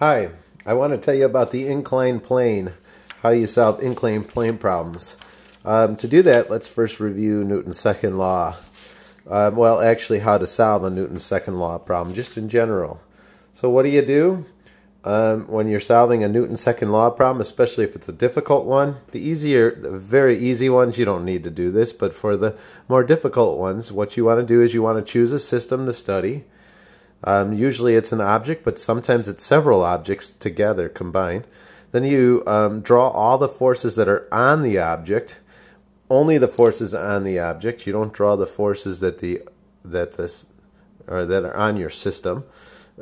Hi, I want to tell you about the inclined plane, how you solve inclined plane problems. Um, to do that, let's first review Newton's second law. Um, well, actually, how to solve a Newton's second law problem, just in general. So, what do you do um, when you're solving a Newton's second law problem, especially if it's a difficult one? The easier, the very easy ones, you don't need to do this, but for the more difficult ones, what you want to do is you want to choose a system to study um, usually it's an object, but sometimes it's several objects together combined. Then you um, draw all the forces that are on the object, only the forces on the object. You don't draw the forces that the that this or that are on your system.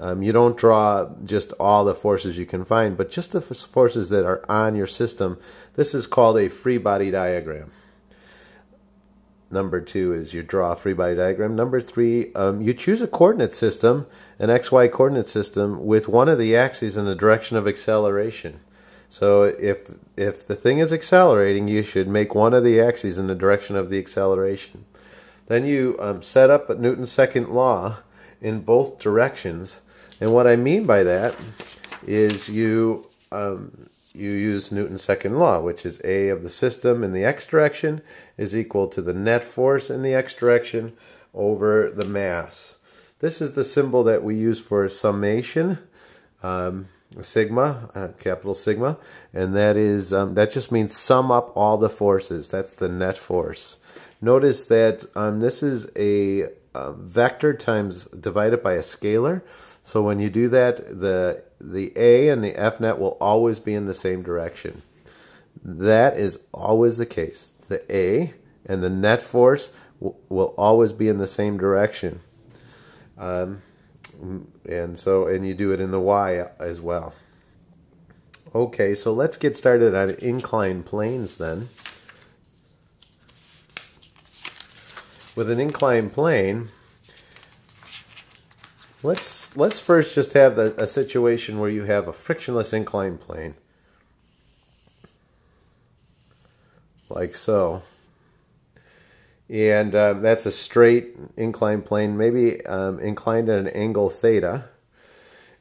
Um, you don't draw just all the forces you can find, but just the forces that are on your system. This is called a free body diagram. Number two is you draw a free body diagram. Number three, um, you choose a coordinate system, an xy coordinate system, with one of the axes in the direction of acceleration. So if if the thing is accelerating, you should make one of the axes in the direction of the acceleration. Then you um, set up a Newton's second law in both directions. And what I mean by that is you um, you use Newton's second law, which is A of the system in the x direction is equal to the net force in the x direction over the mass. This is the symbol that we use for summation, um, sigma, uh, capital sigma, and that is um, that just means sum up all the forces. That's the net force. Notice that um, this is a, a vector times divided by a scalar. So when you do that, the the A and the F net will always be in the same direction. That is always the case. The A and the net force will always be in the same direction. Um, and so, and you do it in the Y as well. Okay, so let's get started on inclined planes then. With an inclined plane, Let's let's first just have a, a situation where you have a frictionless inclined plane, like so. And um, that's a straight inclined plane, maybe um, inclined at an angle theta.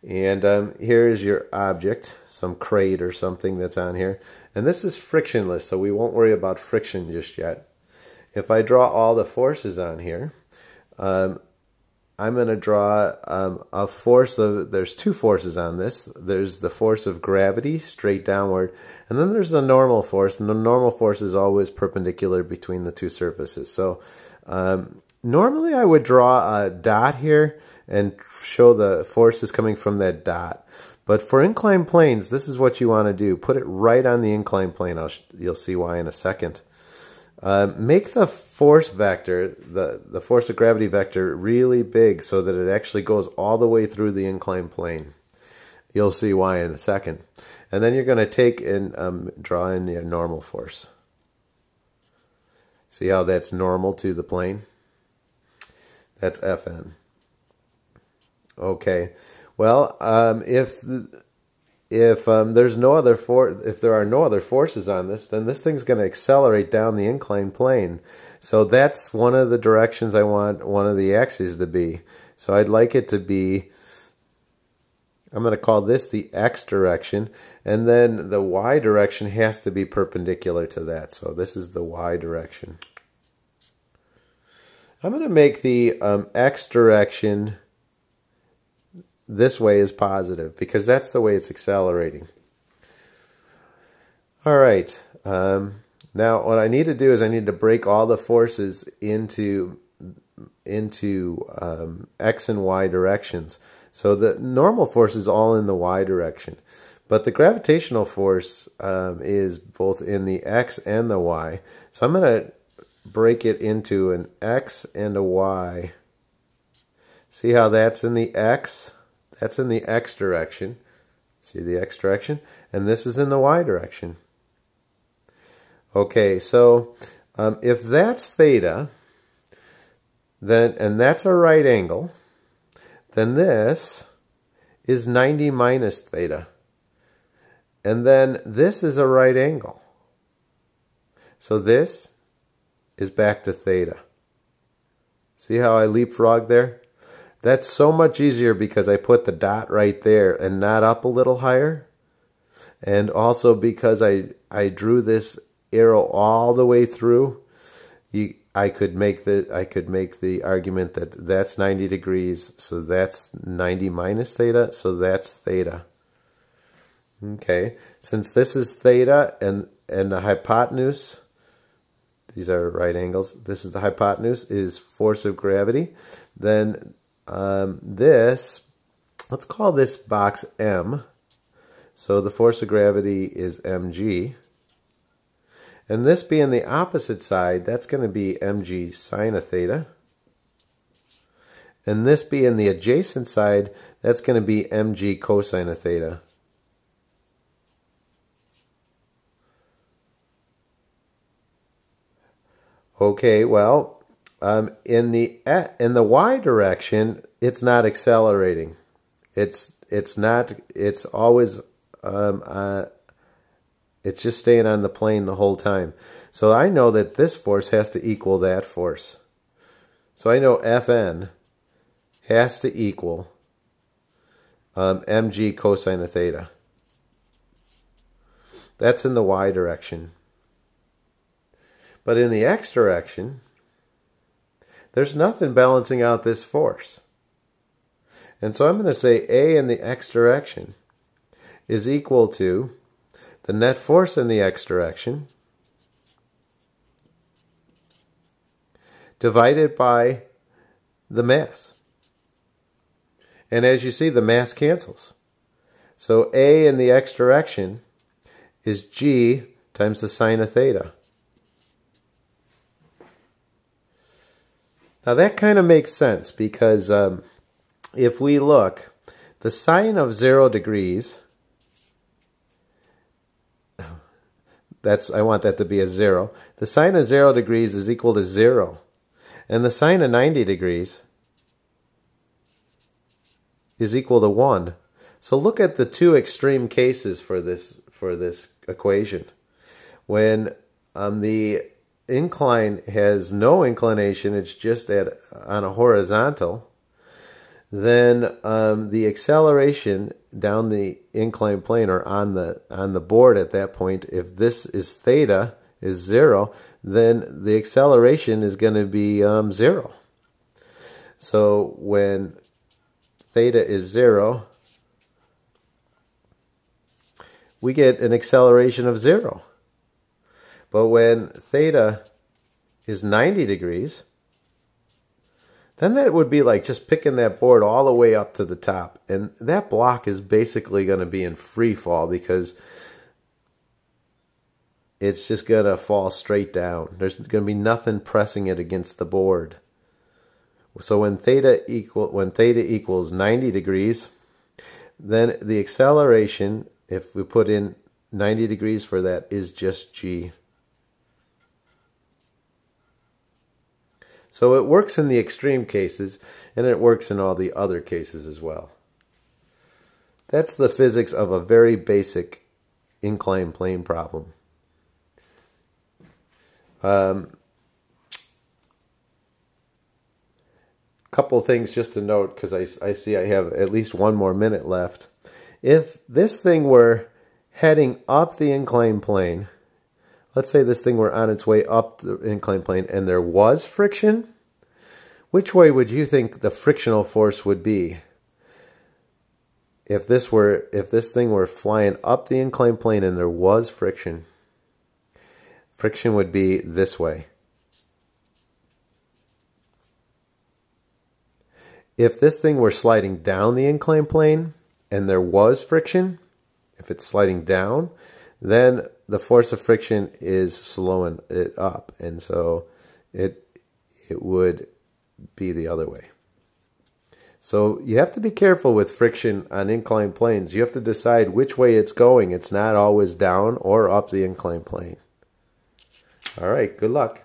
And um, here is your object, some crate or something that's on here. And this is frictionless, so we won't worry about friction just yet. If I draw all the forces on here, um, I'm going to draw um, a force of, there's two forces on this. There's the force of gravity, straight downward, and then there's the normal force, and the normal force is always perpendicular between the two surfaces. So um, normally I would draw a dot here and show the forces coming from that dot. But for inclined planes, this is what you want to do. Put it right on the inclined plane. I'll, you'll see why in a second. Uh, make the force vector, the, the force of gravity vector, really big so that it actually goes all the way through the inclined plane. You'll see why in a second. And then you're going to take and um, draw in the normal force. See how that's normal to the plane? That's Fn. Okay. Well, um, if if um, there's no other for if there are no other forces on this, then this thing's going to accelerate down the inclined plane. So that's one of the directions I want one of the axes to be. So I'd like it to be. I'm going to call this the x direction, and then the y direction has to be perpendicular to that. So this is the y direction. I'm going to make the um, x direction this way is positive because that's the way it's accelerating. All right. Um, now, what I need to do is I need to break all the forces into into um, x and y directions. So the normal force is all in the y direction, but the gravitational force um, is both in the x and the y. So I'm going to break it into an x and a y. See how that's in the x? That's in the x direction. See the x direction? And this is in the y direction. Okay, so um, if that's theta, then and that's a right angle, then this is 90 minus theta. And then this is a right angle. So this is back to theta. See how I leapfrog there? That's so much easier because I put the dot right there and not up a little higher. And also because I, I drew this arrow all the way through, you, I could make the I could make the argument that that's 90 degrees, so that's 90 minus theta, so that's theta. Okay, since this is theta and and the hypotenuse, these are right angles. This is the hypotenuse is force of gravity. Then um, this, let's call this box M. So the force of gravity is mg. And this being the opposite side, that's going to be mg sine of theta. And this being the adjacent side, that's going to be mg cosine of theta. Okay, well, um, in the in the y direction, it's not accelerating. It's it's not. It's always um, uh, it's just staying on the plane the whole time. So I know that this force has to equal that force. So I know Fn has to equal um, mg cosine of theta. That's in the y direction. But in the x direction, there's nothing balancing out this force. And so I'm going to say A in the x direction is equal to the net force in the x direction divided by the mass. And as you see, the mass cancels. So A in the x direction is g times the sine of theta. Now that kind of makes sense because um, if we look, the sine of zero degrees That's I want that to be a zero. The sine of zero degrees is equal to zero. And the sine of 90 degrees is equal to one. So look at the two extreme cases for this for this equation. When um, the incline has no inclination, it's just at on a horizontal, then um, the acceleration down the inclined plane or on the on the board at that point, if this is theta is zero, then the acceleration is going to be um, zero. So when theta is zero, we get an acceleration of zero. But when theta is 90 degrees, then that would be like just picking that board all the way up to the top. And that block is basically going to be in free fall because it's just going to fall straight down. There's going to be nothing pressing it against the board. So when theta equal when theta equals 90 degrees, then the acceleration, if we put in 90 degrees for that, is just g. So it works in the extreme cases, and it works in all the other cases as well. That's the physics of a very basic inclined plane problem. Um, couple things just to note because I, I see I have at least one more minute left. If this thing were heading up the inclined plane, let's say this thing were on its way up the inclined plane and there was friction, which way would you think the frictional force would be? If this were if this thing were flying up the inclined plane and there was friction, friction would be this way. If this thing were sliding down the inclined plane and there was friction, if it's sliding down, then the force of friction is slowing it up, and so it it would be the other way. So you have to be careful with friction on inclined planes. You have to decide which way it's going. It's not always down or up the inclined plane. All right, good luck.